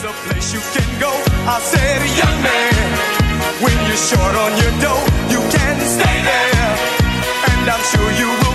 There's a place you can go. I said, young man, when you're short on your dough, you can stay there. And I'm sure you will.